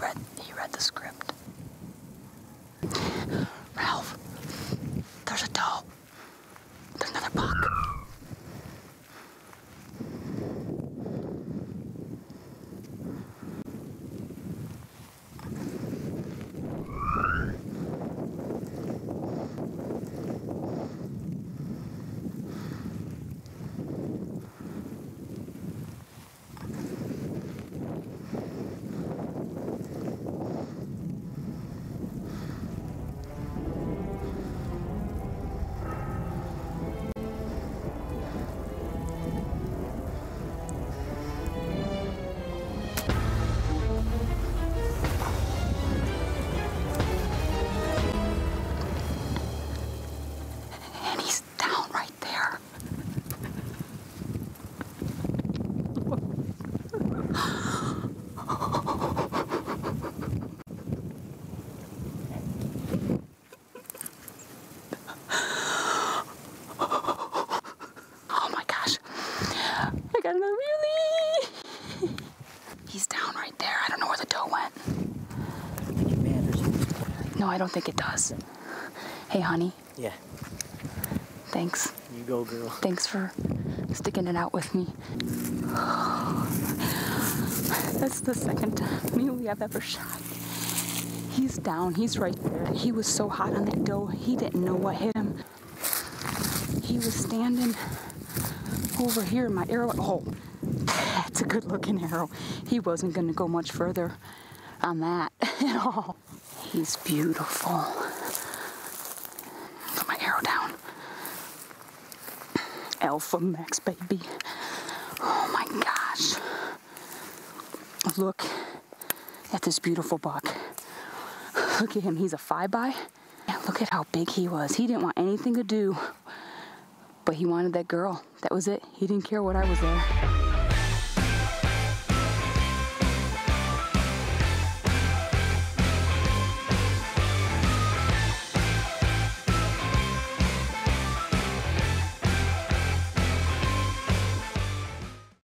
read he read the script. really. He's down right there. I don't know where the doe went. No, I don't think it does. Hey, honey. Yeah. Thanks. You go, girl. Thanks for sticking it out with me. That's the second time muley I've ever shot. He's down. He's right there. He was so hot on that doe, he didn't know what hit him. He was standing over here. My arrow. Oh, that's a good looking arrow. He wasn't going to go much further on that at all. He's beautiful. Put my arrow down. Alpha Max, baby. Oh my gosh. Look at this beautiful buck. Look at him. He's a five by. Look at how big he was. He didn't want anything to do, but he wanted that girl. That was it. He didn't care what I was there.